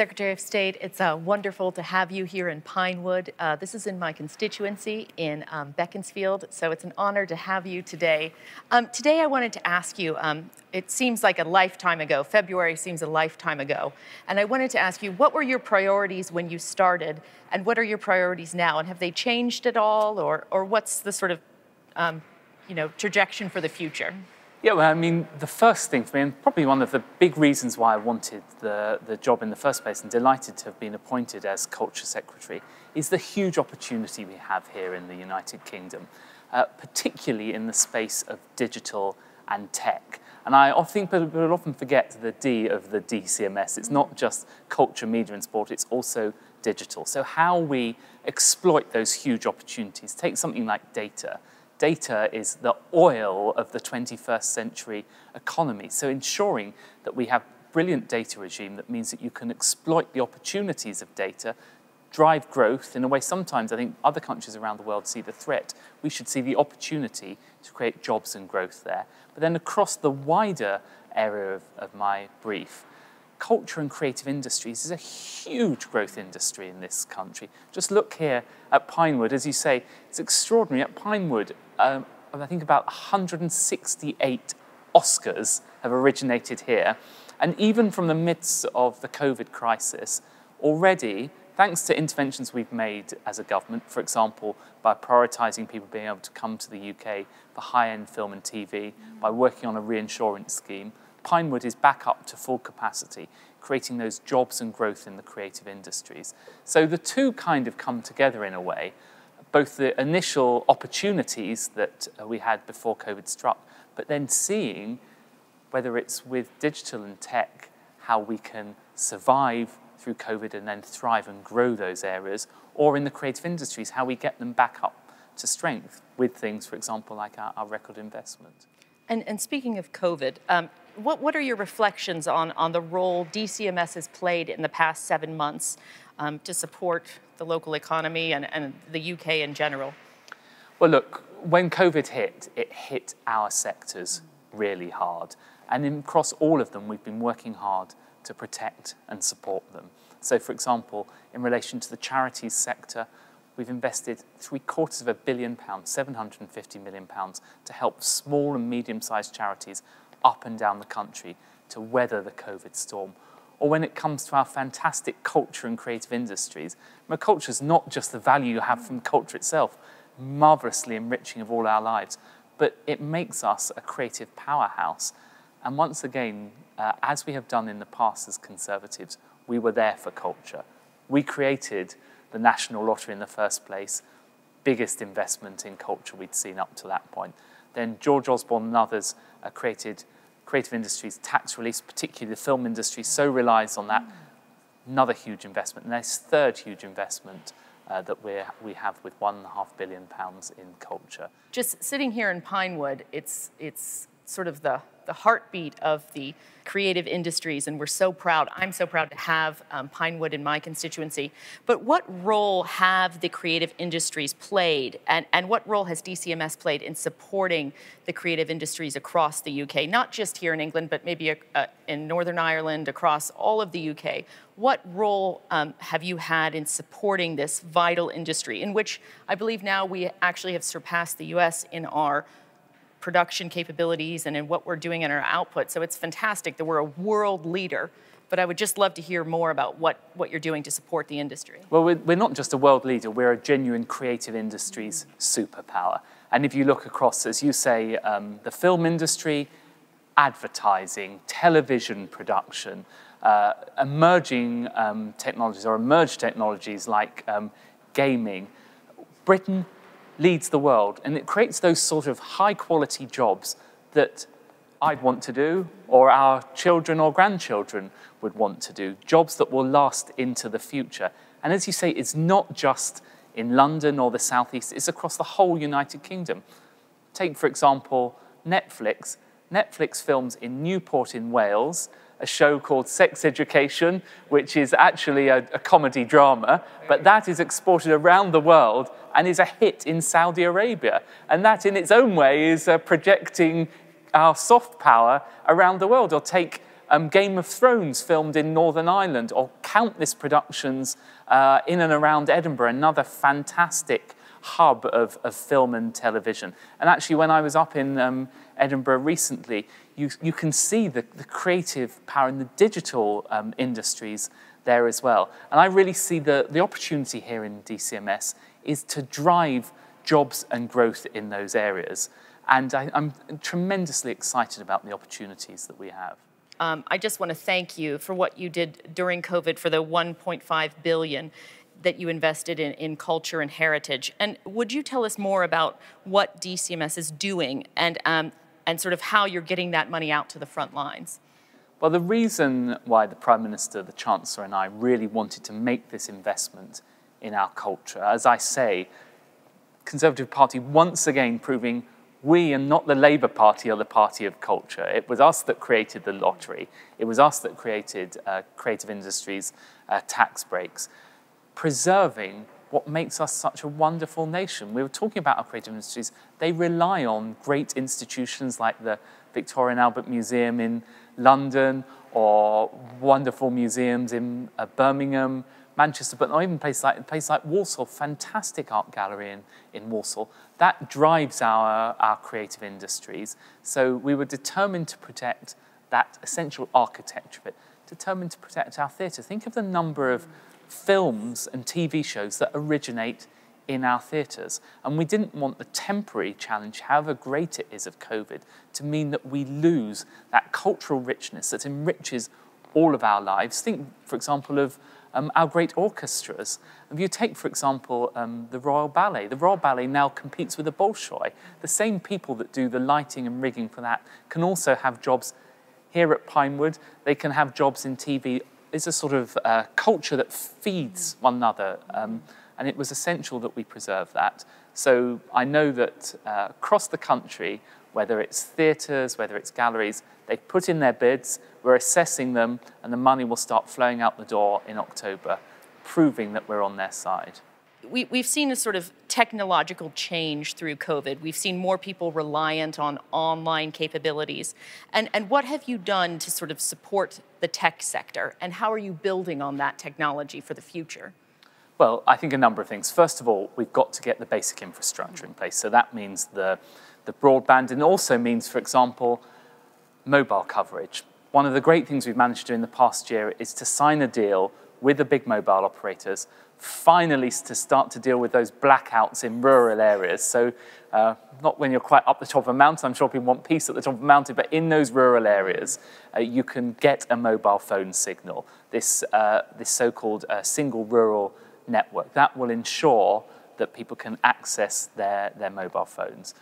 Secretary of State, it's uh, wonderful to have you here in Pinewood. Uh, this is in my constituency in um, Beaconsfield, so it's an honor to have you today. Um, today, I wanted to ask you um, it seems like a lifetime ago, February seems a lifetime ago, and I wanted to ask you what were your priorities when you started, and what are your priorities now? And have they changed at all, or, or what's the sort of um, you know, trajectory for the future? Yeah, well, I mean, the first thing for me, and probably one of the big reasons why I wanted the, the job in the first place and delighted to have been appointed as Culture Secretary, is the huge opportunity we have here in the United Kingdom, uh, particularly in the space of digital and tech. And I think people often forget the D of the DCMS. It's not just culture, media, and sport, it's also digital. So, how we exploit those huge opportunities, take something like data data is the oil of the 21st century economy. So ensuring that we have brilliant data regime that means that you can exploit the opportunities of data, drive growth in a way sometimes I think other countries around the world see the threat. We should see the opportunity to create jobs and growth there. But then across the wider area of, of my brief, culture and creative industries is a huge growth industry in this country. Just look here at Pinewood, as you say, it's extraordinary. At Pinewood, um, I think about 168 Oscars have originated here. And even from the midst of the COVID crisis, already, thanks to interventions we've made as a government, for example, by prioritising people being able to come to the UK for high-end film and TV, by working on a reinsurance scheme, Pinewood is back up to full capacity, creating those jobs and growth in the creative industries. So the two kind of come together in a way, both the initial opportunities that uh, we had before COVID struck, but then seeing whether it's with digital and tech, how we can survive through COVID and then thrive and grow those areas, or in the creative industries, how we get them back up to strength with things, for example, like our, our record investment. And, and speaking of COVID, um, what, what are your reflections on, on the role DCMS has played in the past seven months um, to support the local economy and, and the UK in general? Well, look, when COVID hit, it hit our sectors really hard. And across all of them, we've been working hard to protect and support them. So, for example, in relation to the charities sector, we've invested three quarters of a billion pounds, 750 million pounds, to help small and medium sized charities up and down the country to weather the COVID storm. Or when it comes to our fantastic culture and creative industries, well, culture is not just the value you have from culture itself, marvelously enriching of all our lives, but it makes us a creative powerhouse. And once again, uh, as we have done in the past as Conservatives, we were there for culture. We created the National Lottery in the first place, biggest investment in culture we'd seen up to that point. Then George Osborne and others uh, created creative industries tax relief, particularly the film industry, so relies on that. Another huge investment. And there's third huge investment uh, that we we have with one and a half billion pounds in culture. Just sitting here in Pinewood, it's, it's sort of the the heartbeat of the creative industries, and we're so proud. I'm so proud to have um, Pinewood in my constituency. But what role have the creative industries played, and, and what role has DCMS played in supporting the creative industries across the UK, not just here in England, but maybe uh, in Northern Ireland, across all of the UK? What role um, have you had in supporting this vital industry, in which I believe now we actually have surpassed the US in our production capabilities and in what we're doing in our output. So it's fantastic that we're a world leader. But I would just love to hear more about what, what you're doing to support the industry. Well, we're, we're not just a world leader, we're a genuine creative industries superpower. And if you look across, as you say, um, the film industry, advertising, television production, uh, emerging um, technologies or emerged technologies like um, gaming, Britain leads the world. And it creates those sort of high quality jobs that I'd want to do, or our children or grandchildren would want to do, jobs that will last into the future. And as you say, it's not just in London or the Southeast, it's across the whole United Kingdom. Take, for example, Netflix. Netflix films in Newport in Wales a show called Sex Education, which is actually a, a comedy drama, but that is exported around the world and is a hit in Saudi Arabia. And that, in its own way, is uh, projecting our soft power around the world. Or take um, Game of Thrones filmed in Northern Ireland, or countless productions uh, in and around Edinburgh, another fantastic hub of, of film and television. And actually, when I was up in um, Edinburgh recently, you, you can see the, the creative power in the digital um, industries there as well. And I really see the, the opportunity here in DCMS is to drive jobs and growth in those areas. And I, am tremendously excited about the opportunities that we have. Um, I just want to thank you for what you did during COVID for the 1.5 billion that you invested in, in culture and heritage. And would you tell us more about what DCMS is doing and, um, and sort of how you're getting that money out to the front lines? Well, the reason why the Prime Minister, the Chancellor, and I really wanted to make this investment in our culture, as I say, Conservative Party once again proving we and not the Labour Party are the party of culture. It was us that created the lottery. It was us that created uh, creative industries uh, tax breaks preserving what makes us such a wonderful nation. We were talking about our creative industries. They rely on great institutions like the Victoria and Albert Museum in London or wonderful museums in uh, Birmingham, Manchester, but not even places like, places like Walsall, fantastic art gallery in, in Walsall. That drives our, our creative industries. So we were determined to protect that essential architecture it, determined to protect our theatre. Think of the number of films and TV shows that originate in our theatres. And we didn't want the temporary challenge, however great it is of COVID, to mean that we lose that cultural richness that enriches all of our lives. Think, for example, of um, our great orchestras. If you take, for example, um, the Royal Ballet, the Royal Ballet now competes with the Bolshoi. The same people that do the lighting and rigging for that can also have jobs here at Pinewood. They can have jobs in TV is a sort of uh, culture that feeds one another, um, and it was essential that we preserve that. So I know that uh, across the country, whether it's theatres, whether it's galleries, they've put in their bids, we're assessing them, and the money will start flowing out the door in October, proving that we're on their side we, we've seen a sort of technological change through COVID. We've seen more people reliant on online capabilities. And, and what have you done to sort of support the tech sector? And how are you building on that technology for the future? Well, I think a number of things. First of all, we've got to get the basic infrastructure in place. So that means the, the broadband and also means, for example, mobile coverage. One of the great things we've managed to do in the past year is to sign a deal with the big mobile operators finally to start to deal with those blackouts in rural areas. So uh, not when you're quite up the top of a mountain, I'm sure people want peace at the top of a mountain, but in those rural areas, uh, you can get a mobile phone signal, this, uh, this so-called uh, single rural network. That will ensure that people can access their, their mobile phones.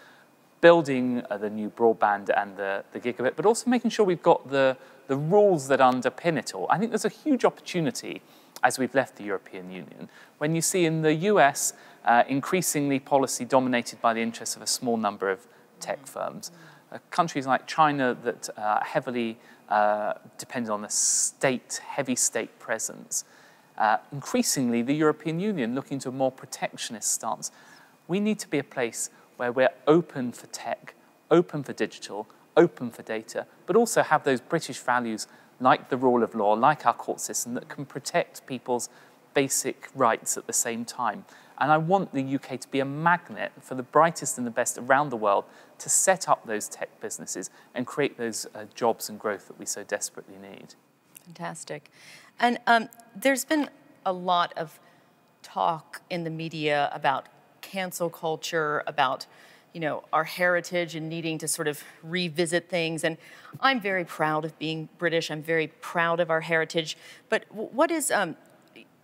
Building uh, the new broadband and the, the gigabit, but also making sure we've got the, the rules that underpin it all. I think there's a huge opportunity as we've left the European Union. When you see in the US, uh, increasingly policy dominated by the interests of a small number of tech firms. Uh, countries like China that are heavily uh, depend on a state, heavy state presence. Uh, increasingly, the European Union looking to a more protectionist stance. We need to be a place where we're open for tech, open for digital, open for data, but also have those British values like the rule of law, like our court system, that can protect people's basic rights at the same time. And I want the UK to be a magnet for the brightest and the best around the world to set up those tech businesses and create those uh, jobs and growth that we so desperately need. Fantastic. And um, there's been a lot of talk in the media about cancel culture, about you know, our heritage and needing to sort of revisit things. And I'm very proud of being British. I'm very proud of our heritage. But what is um,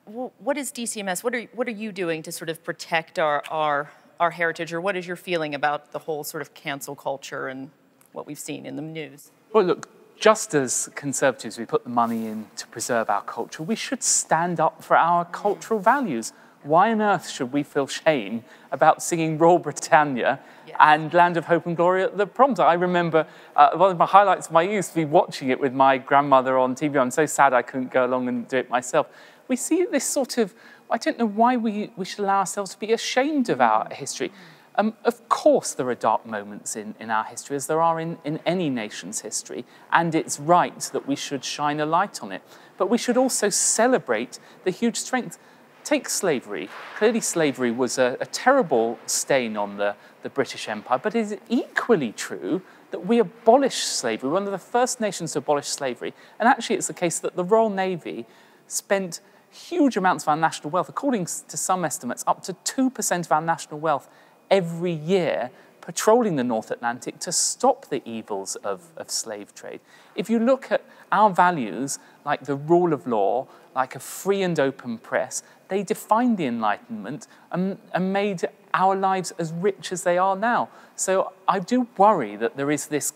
what is DCMS? What are what are you doing to sort of protect our our our heritage, or what is your feeling about the whole sort of cancel culture and what we've seen in the news? Well, look, just as conservatives, we put the money in to preserve our culture. We should stand up for our cultural values. Why on earth should we feel shame about singing Rule Britannia yes. and Land of Hope and Glory at the proms? I remember uh, one of my highlights of my youth to be watching it with my grandmother on TV. I'm so sad I couldn't go along and do it myself. We see this sort of, I don't know why we, we should allow ourselves to be ashamed of our history. Um, of course, there are dark moments in, in our history, as there are in, in any nation's history, and it's right that we should shine a light on it. But we should also celebrate the huge strength. Take slavery. Clearly, slavery was a, a terrible stain on the, the British Empire, but it is equally true that we abolished slavery. We're one of the first nations to abolish slavery. And actually, it's the case that the Royal Navy spent huge amounts of our national wealth, according to some estimates, up to 2% of our national wealth every year patrolling the North Atlantic to stop the evils of, of slave trade. If you look at our values, like the rule of law, like a free and open press, they defined the Enlightenment and, and made our lives as rich as they are now. So I do worry that there is this,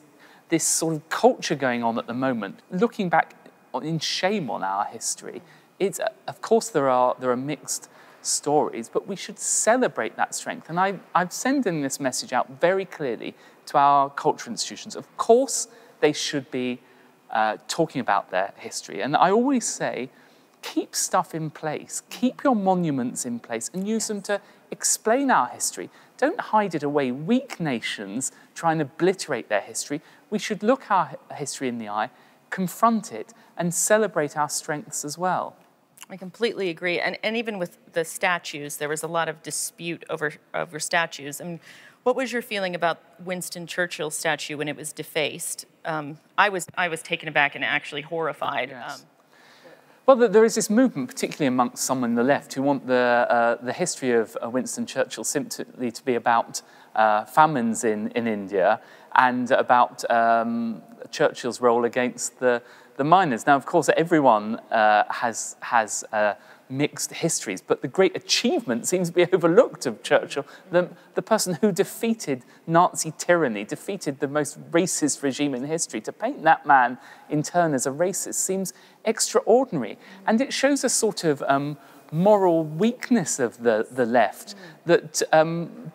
this sort of culture going on at the moment, looking back in shame on our history. It's, of course, there are, there are mixed stories, but we should celebrate that strength. And I, I'm sending this message out very clearly to our cultural institutions. Of course, they should be uh, talking about their history. And I always say, keep stuff in place, keep your monuments in place, and use them to explain our history. Don't hide it away. Weak nations try and obliterate their history. We should look our history in the eye, confront it, and celebrate our strengths as well. I completely agree. And, and even with the statues, there was a lot of dispute over, over statues. I mean, what was your feeling about Winston Churchill's statue when it was defaced? Um, I, was, I was taken aback and actually horrified. Yes. Um, well, there is this movement, particularly amongst some on the left, who want the, uh, the history of uh, Winston Churchill simply to be about uh, famines in, in India and about um, Churchill's role against the, the miners. Now, of course, everyone uh, has, has uh, mixed histories, but the great achievement seems to be overlooked of Churchill, the, the person who defeated Nazi tyranny, defeated the most racist regime in history. To paint that man in turn as a racist seems extraordinary. And it shows a sort of um, moral weakness of the, the left that, um,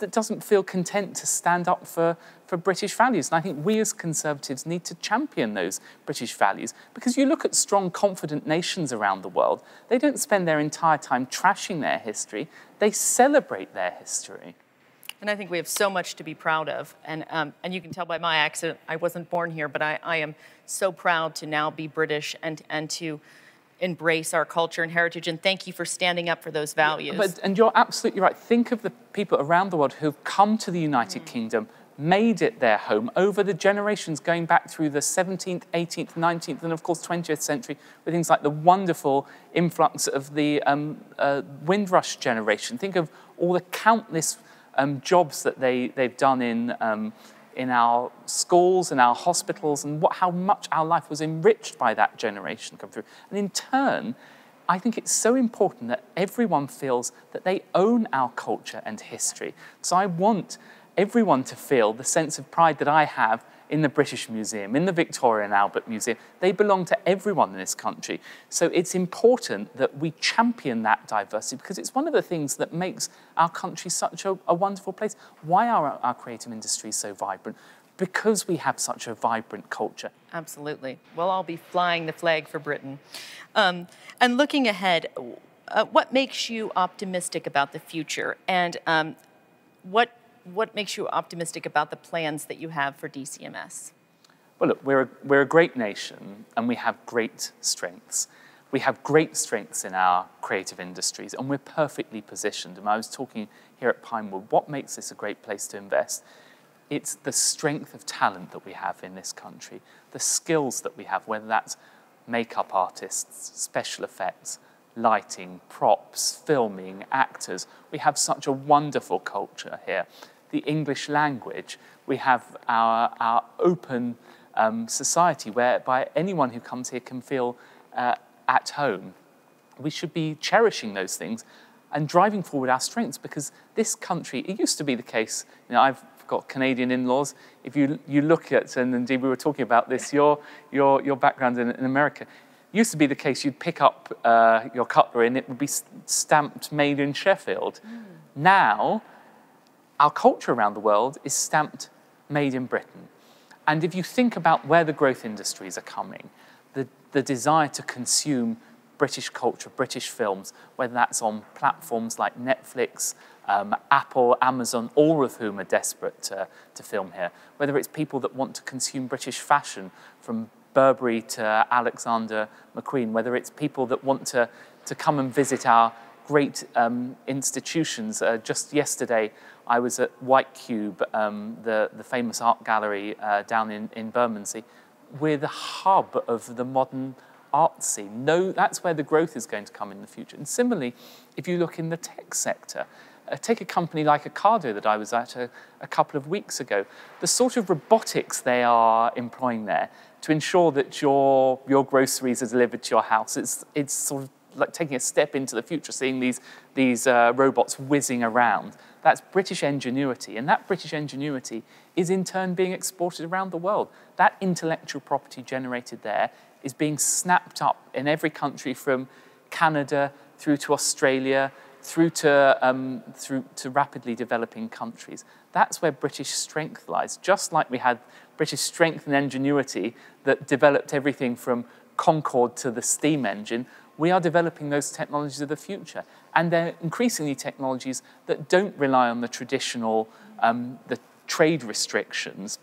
that, doesn't feel content to stand up for, for British values. And I think we as Conservatives need to champion those British values because you look at strong, confident nations around the world, they don't spend their entire time trashing their history, they celebrate their history. And I think we have so much to be proud of. And, um, and you can tell by my accent, I wasn't born here, but I, I am so proud to now be British and, and to embrace our culture and heritage. And thank you for standing up for those values. But, and you're absolutely right. Think of the people around the world who've come to the United mm. Kingdom, made it their home over the generations going back through the 17th, 18th, 19th, and of course 20th century, with things like the wonderful influx of the um, uh, Windrush generation. Think of all the countless um, jobs that they, they've done in. Um, in our schools, in our hospitals, and what, how much our life was enriched by that generation come through. And in turn, I think it's so important that everyone feels that they own our culture and history. So I want everyone to feel the sense of pride that I have in the British Museum, in the Victoria and Albert Museum. They belong to everyone in this country. So it's important that we champion that diversity because it's one of the things that makes our country such a, a wonderful place. Why are our creative industries so vibrant? Because we have such a vibrant culture. Absolutely. Well, I'll be flying the flag for Britain. Um, and looking ahead, uh, what makes you optimistic about the future? And um, what what makes you optimistic about the plans that you have for DCMS? Well, look, we're a, we're a great nation and we have great strengths. We have great strengths in our creative industries and we're perfectly positioned. And I was talking here at Pinewood, what makes this a great place to invest? It's the strength of talent that we have in this country, the skills that we have, whether that's makeup artists, special effects, lighting, props, filming, actors. We have such a wonderful culture here. The English language, we have our, our open um, society whereby anyone who comes here can feel uh, at home. We should be cherishing those things and driving forward our strengths because this country, it used to be the case, you know, I've got Canadian in-laws. If you, you look at, and indeed we were talking about this, your, your, your background in, in America, used to be the case you'd pick up uh, your cutlery and it would be stamped made in Sheffield. Mm. Now, our culture around the world is stamped made in Britain. And if you think about where the growth industries are coming, the, the desire to consume British culture, British films, whether that's on platforms like Netflix, um, Apple, Amazon, all of whom are desperate to, to film here, whether it's people that want to consume British fashion from Burberry to Alexander McQueen, whether it's people that want to, to come and visit our great um, institutions. Uh, just yesterday, I was at White Cube, um, the, the famous art gallery uh, down in, in Bermondsey. We're the hub of the modern art scene. No, that's where the growth is going to come in the future. And similarly, if you look in the tech sector, uh, take a company like Ocado that I was at a, a couple of weeks ago. The sort of robotics they are employing there to ensure that your, your groceries are delivered to your house, it's, it's sort of like taking a step into the future, seeing these, these uh, robots whizzing around. That's British ingenuity, and that British ingenuity is in turn being exported around the world. That intellectual property generated there is being snapped up in every country from Canada through to Australia, through to, um, through to rapidly developing countries. That's where British strength lies, just like we had British strength and ingenuity that developed everything from Concorde to the steam engine we are developing those technologies of the future. And they're increasingly technologies that don't rely on the traditional, um, the trade restrictions.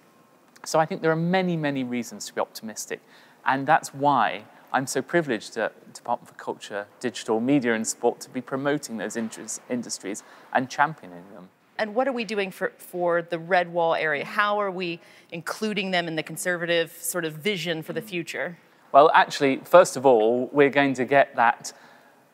So I think there are many, many reasons to be optimistic. And that's why I'm so privileged at Department for Culture, Digital, Media and Sport to be promoting those industries and championing them. And what are we doing for, for the red wall area? How are we including them in the conservative sort of vision for the future? Well, actually, first of all, we're going to get that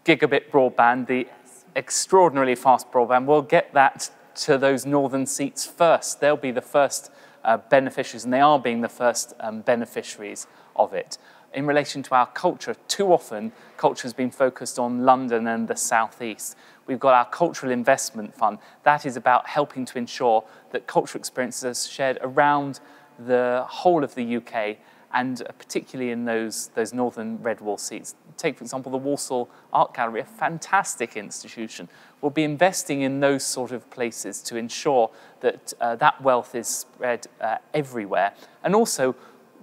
gigabit broadband, the extraordinarily fast broadband. We'll get that to those northern seats first. They'll be the first uh, beneficiaries, and they are being the first um, beneficiaries of it. In relation to our culture, too often culture has been focused on London and the southeast. We've got our Cultural Investment Fund. That is about helping to ensure that cultural experiences are shared around the whole of the UK and particularly in those, those northern red wall seats. Take, for example, the Walsall Art Gallery, a fantastic institution. We'll be investing in those sort of places to ensure that uh, that wealth is spread uh, everywhere. And also,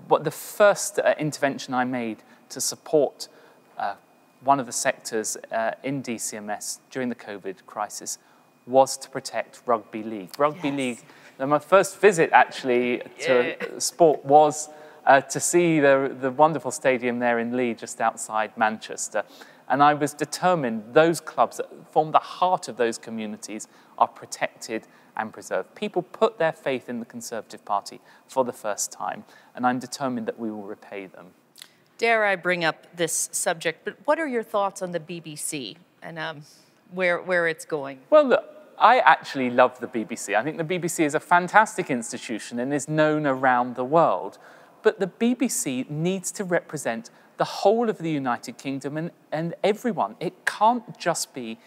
what the first uh, intervention I made to support uh, one of the sectors uh, in DCMS during the COVID crisis was to protect rugby league. Rugby yes. league, my first visit actually to yeah. sport was uh, to see the, the wonderful stadium there in Leigh, just outside Manchester. And I was determined those clubs that form the heart of those communities are protected and preserved. People put their faith in the Conservative Party for the first time, and I'm determined that we will repay them. Dare I bring up this subject, but what are your thoughts on the BBC and um, where, where it's going? Well, look, I actually love the BBC. I think the BBC is a fantastic institution and is known around the world. But the BBC needs to represent the whole of the United Kingdom and, and everyone. It can't just be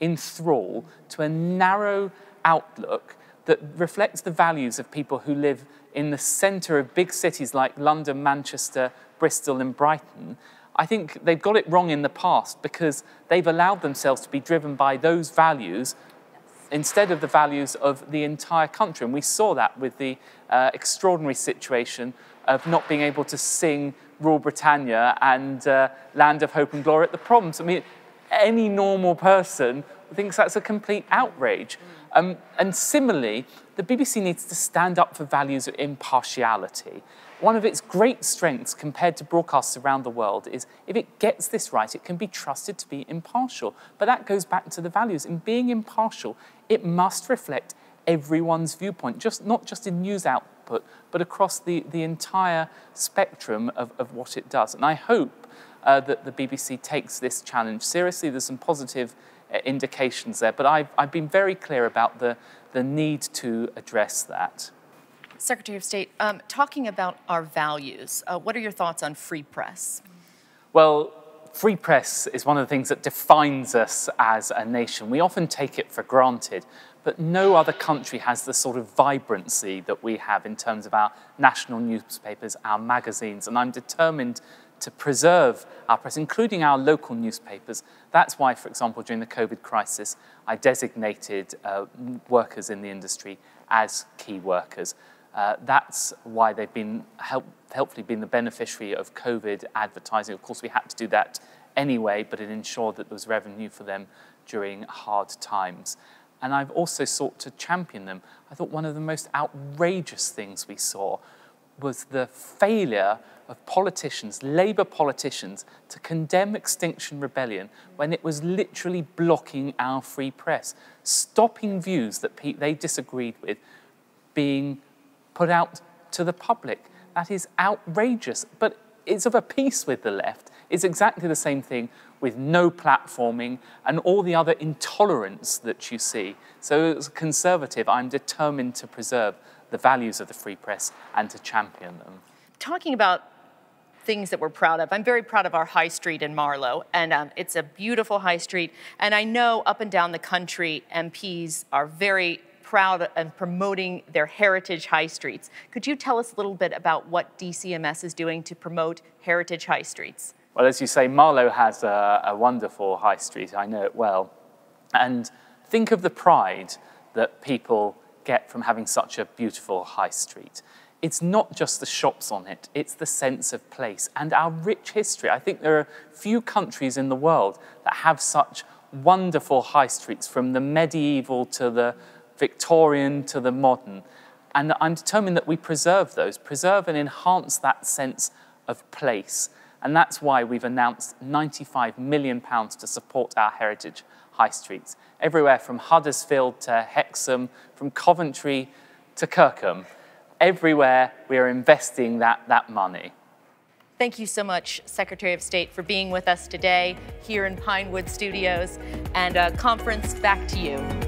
in thrall to a narrow outlook that reflects the values of people who live in the centre of big cities like London, Manchester, Bristol, and Brighton. I think they've got it wrong in the past because they've allowed themselves to be driven by those values instead of the values of the entire country. And we saw that with the uh, extraordinary situation of not being able to sing Rule Britannia and uh, Land of Hope and Glory at the Proms. I mean, any normal person thinks that's a complete outrage. Um, and similarly, the BBC needs to stand up for values of impartiality. One of its great strengths compared to broadcasts around the world is if it gets this right, it can be trusted to be impartial. But that goes back to the values. In being impartial, it must reflect everyone's viewpoint, just not just in news output, but across the, the entire spectrum of, of what it does. And I hope uh, that the BBC takes this challenge seriously. There's some positive uh, indications there, but I've, I've been very clear about the, the need to address that. Secretary of State, um, talking about our values, uh, what are your thoughts on free press? Well, free press is one of the things that defines us as a nation. We often take it for granted, but no other country has the sort of vibrancy that we have in terms of our national newspapers, our magazines, and I'm determined to preserve our press, including our local newspapers. That's why, for example, during the COVID crisis, I designated uh, workers in the industry as key workers. Uh, that's why they've been help, helpfully been the beneficiary of COVID advertising. Of course, we had to do that anyway, but it ensured that there was revenue for them during hard times. And I've also sought to champion them. I thought one of the most outrageous things we saw was the failure of politicians, Labour politicians, to condemn Extinction Rebellion when it was literally blocking our free press, stopping views that they disagreed with being put out to the public. That is outrageous, but it's of a piece with the left. It's exactly the same thing with no platforming and all the other intolerance that you see. So, as a conservative, I'm determined to preserve the values of the free press and to champion them. Talking about things that we're proud of. I'm very proud of our high street in Marlow, and um, it's a beautiful high street. And I know up and down the country, MPs are very proud and promoting their heritage high streets. Could you tell us a little bit about what DCMS is doing to promote heritage high streets? Well, as you say, Marlow has a, a wonderful high street. I know it well. And think of the pride that people get from having such a beautiful high street. It's not just the shops on it, it's the sense of place and our rich history. I think there are few countries in the world that have such wonderful high streets from the medieval to the Victorian to the modern. And I'm determined that we preserve those, preserve and enhance that sense of place. And that's why we've announced £95 million to support our heritage high streets, everywhere from Huddersfield to Hexham, from Coventry to Kirkham. Everywhere we are investing that, that money. Thank you so much, Secretary of State, for being with us today here in Pinewood Studios. And uh, conference, back to you.